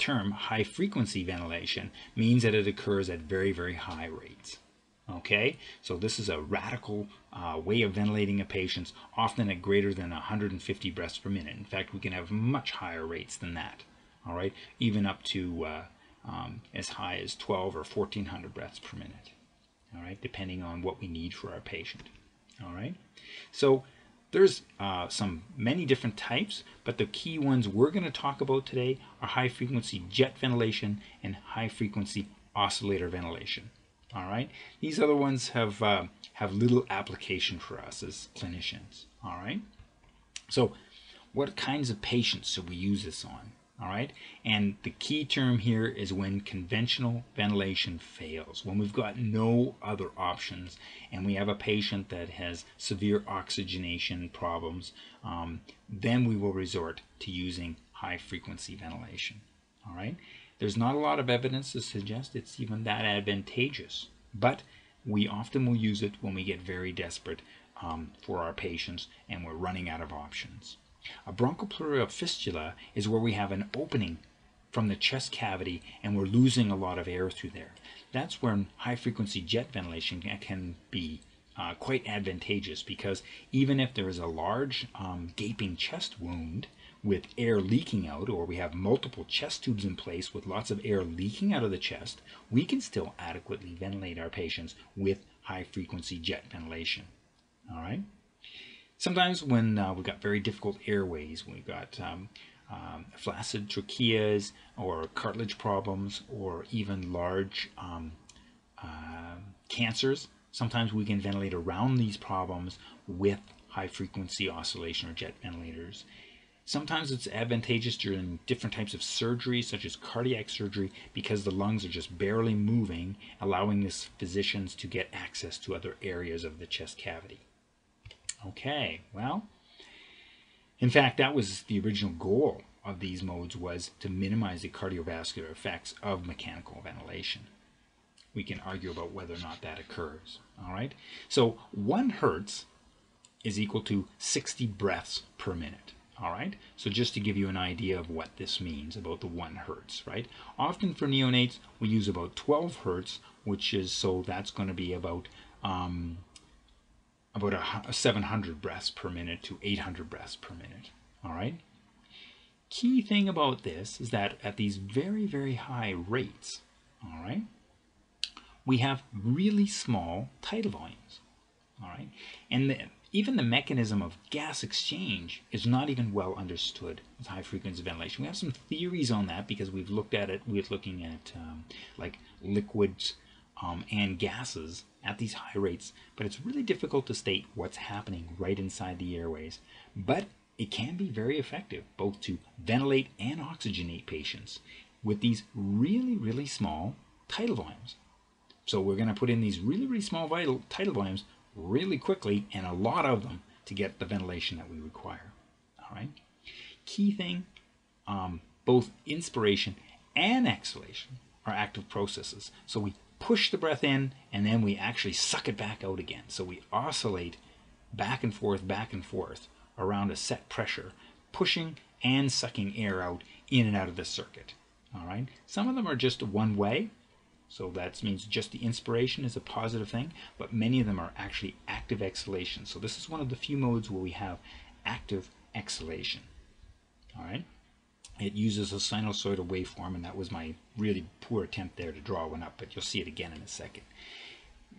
term high frequency ventilation means that it occurs at very, very high rates. Okay, so this is a radical uh, way of ventilating a patient, often at greater than 150 breaths per minute. In fact, we can have much higher rates than that. All right, even up to uh, um, as high as 12 or 1400 breaths per minute. All right, depending on what we need for our patient. All right, so there's uh, some many different types, but the key ones we're going to talk about today are high frequency jet ventilation and high frequency oscillator ventilation. All right, these other ones have uh, have little application for us as clinicians. All right, so what kinds of patients should we use this on? All right? And the key term here is when conventional ventilation fails, when we've got no other options and we have a patient that has severe oxygenation problems, um, then we will resort to using high frequency ventilation, all right? There's not a lot of evidence to suggest it's even that advantageous, but we often will use it when we get very desperate um, for our patients and we're running out of options. A bronchopleural fistula is where we have an opening from the chest cavity and we're losing a lot of air through there. That's when high frequency jet ventilation can be uh, quite advantageous because even if there is a large um, gaping chest wound with air leaking out or we have multiple chest tubes in place with lots of air leaking out of the chest, we can still adequately ventilate our patients with high frequency jet ventilation. All right. Sometimes when uh, we've got very difficult airways, when we've got um, um, flaccid tracheas or cartilage problems or even large um, uh, cancers, sometimes we can ventilate around these problems with high frequency oscillation or jet ventilators. Sometimes it's advantageous during different types of surgery, such as cardiac surgery, because the lungs are just barely moving, allowing the physicians to get access to other areas of the chest cavity. Okay, well, in fact, that was the original goal of these modes was to minimize the cardiovascular effects of mechanical ventilation. We can argue about whether or not that occurs. All right, so one hertz is equal to 60 breaths per minute. All right, so just to give you an idea of what this means about the one hertz, right? Often for neonates, we use about 12 hertz, which is so that's going to be about um, about a, 700 breaths per minute to 800 breaths per minute. All right. Key thing about this is that at these very, very high rates, all right, we have really small tidal volumes. All right. And the, even the mechanism of gas exchange is not even well understood with high frequency ventilation. We have some theories on that because we've looked at it We're looking at um, like liquids um, and gases at these high rates, but it's really difficult to state what's happening right inside the airways. But it can be very effective both to ventilate and oxygenate patients with these really, really small tidal volumes. So we're going to put in these really, really small vital tidal volumes really quickly and a lot of them to get the ventilation that we require. All right. Key thing, um, both inspiration and exhalation are active processes. So we push the breath in and then we actually suck it back out again. So we oscillate back and forth, back and forth around a set pressure, pushing and sucking air out in and out of the circuit. All right. Some of them are just one way. So that means just the inspiration is a positive thing, but many of them are actually active exhalation. So this is one of the few modes where we have active exhalation. All right. It uses a sinusoidal waveform, and that was my really poor attempt there to draw one up, but you'll see it again in a second.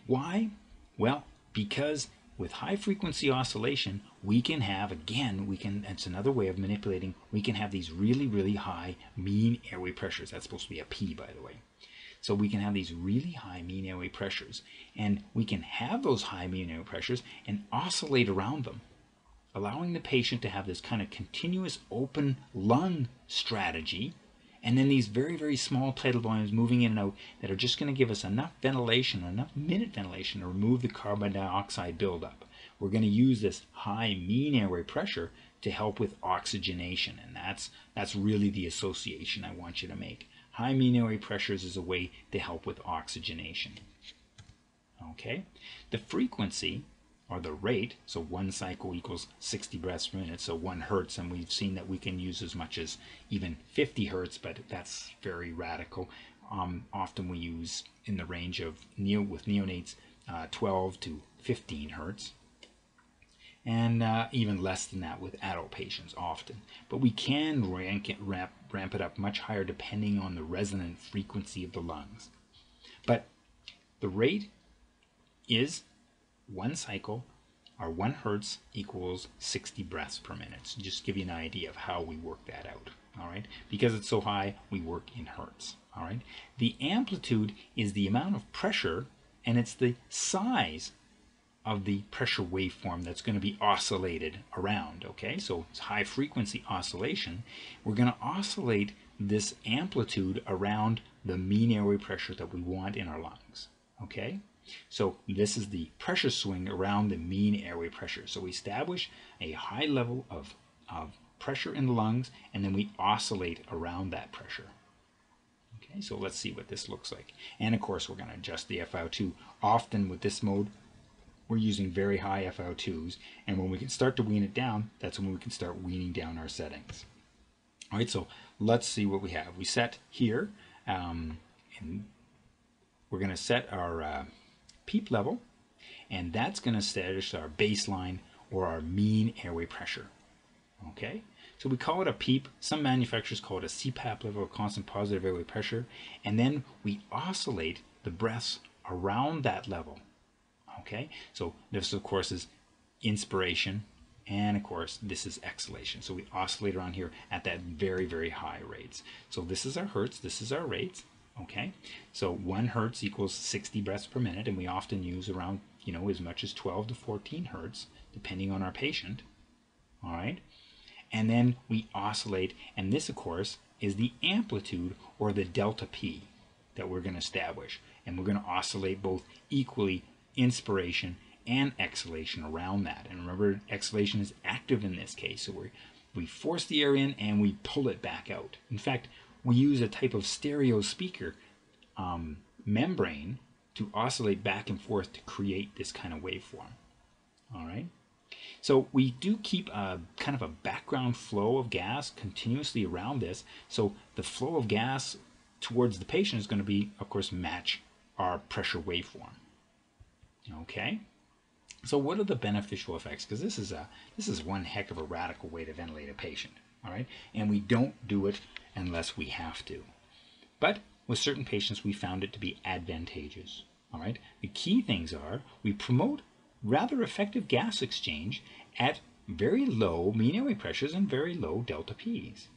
Why? Well, because with high frequency oscillation, we can have, again, we can, it's another way of manipulating, we can have these really, really high mean airway pressures. That's supposed to be a P, by the way. So we can have these really high mean airway pressures, and we can have those high mean airway pressures and oscillate around them allowing the patient to have this kind of continuous open lung strategy and then these very very small tidal volumes moving in and out that are just going to give us enough ventilation enough minute ventilation to remove the carbon dioxide buildup. We're going to use this high mean airway pressure to help with oxygenation and that's that's really the association i want you to make. High mean airway pressures is a way to help with oxygenation. Okay? The frequency or the rate, so one cycle equals 60 breaths per minute, so one hertz, and we've seen that we can use as much as even 50 hertz, but that's very radical. Um, often we use in the range of neo with neonates uh, 12 to 15 hertz and uh, even less than that with adult patients often. But we can rank it, ramp, ramp it up much higher depending on the resonant frequency of the lungs. But the rate is one cycle or one hertz equals 60 breaths per minute. So just give you an idea of how we work that out. All right, because it's so high, we work in hertz. All right, the amplitude is the amount of pressure and it's the size of the pressure waveform that's going to be oscillated around. Okay, so it's high frequency oscillation. We're going to oscillate this amplitude around the mean airway pressure that we want in our lungs. Okay, so this is the pressure swing around the mean airway pressure. So we establish a high level of, of pressure in the lungs and then we oscillate around that pressure. Okay, so let's see what this looks like. And of course, we're going to adjust the FiO2. Often with this mode, we're using very high FiO2s. And when we can start to wean it down, that's when we can start weaning down our settings. All right, so let's see what we have. We set here, um, and we're going to set our uh, PEEP level, and that's going to establish our baseline or our mean airway pressure. Okay, so we call it a PEEP. Some manufacturers call it a CPAP level, or constant positive airway pressure, and then we oscillate the breaths around that level. Okay, so this of course is inspiration, and of course this is exhalation. So we oscillate around here at that very, very high rates. So this is our hertz, this is our rates. Okay, so one hertz equals 60 breaths per minute, and we often use around, you know, as much as 12 to 14 hertz, depending on our patient. All right, and then we oscillate, and this, of course, is the amplitude or the delta P that we're going to establish. And we're going to oscillate both equally inspiration and exhalation around that. And remember, exhalation is active in this case. So we we force the air in and we pull it back out. In fact, we use a type of stereo speaker um, membrane to oscillate back and forth to create this kind of waveform. All right. So we do keep a kind of a background flow of gas continuously around this. So the flow of gas towards the patient is going to be, of course, match our pressure waveform. Okay. So what are the beneficial effects? Because this is a this is one heck of a radical way to ventilate a patient. All right, and we don't do it unless we have to. But with certain patients, we found it to be advantageous. All right. The key things are we promote rather effective gas exchange at very low mean airway pressures and very low delta P's.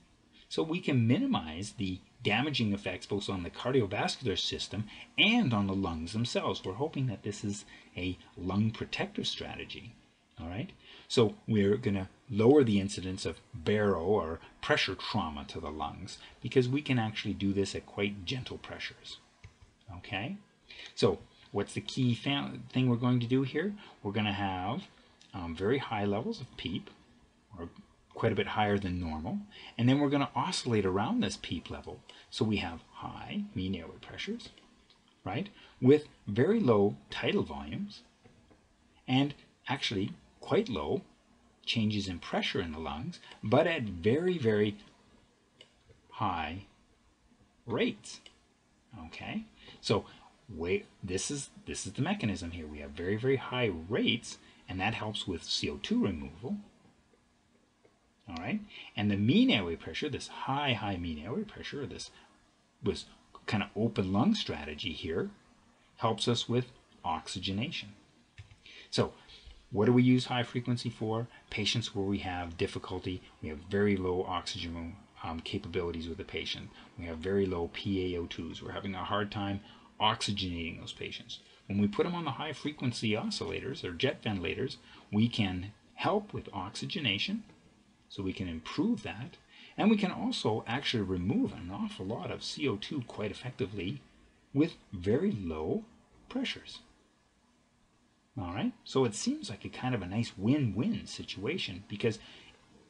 So we can minimize the damaging effects both on the cardiovascular system and on the lungs themselves. We're hoping that this is a lung protective strategy. All right. So we're going to lower the incidence of baro or pressure trauma to the lungs because we can actually do this at quite gentle pressures. Okay. So what's the key thing we're going to do here? We're going to have um, very high levels of PEEP or quite a bit higher than normal. And then we're going to oscillate around this PEEP level. So we have high mean airway pressures, right, with very low tidal volumes, and actually quite low changes in pressure in the lungs, but at very, very high rates. Okay, so wait, this is this is the mechanism here. We have very, very high rates, and that helps with CO2 removal all right? And the mean airway pressure, this high, high mean airway pressure, this was kind of open lung strategy here, helps us with oxygenation. So what do we use high frequency for? Patients where we have difficulty, we have very low oxygen um, capabilities with the patient. We have very low PaO2s. We're having a hard time oxygenating those patients. When we put them on the high frequency oscillators or jet ventilators, we can help with oxygenation so we can improve that. And we can also actually remove an awful lot of CO2 quite effectively with very low pressures. All right, so it seems like a kind of a nice win-win situation because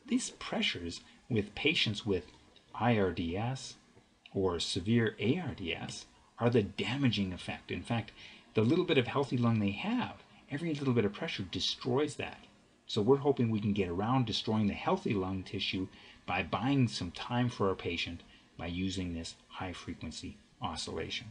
these pressures with patients with IRDS or severe ARDS are the damaging effect. In fact, the little bit of healthy lung they have every little bit of pressure destroys that. So we're hoping we can get around destroying the healthy lung tissue by buying some time for our patient by using this high frequency oscillation.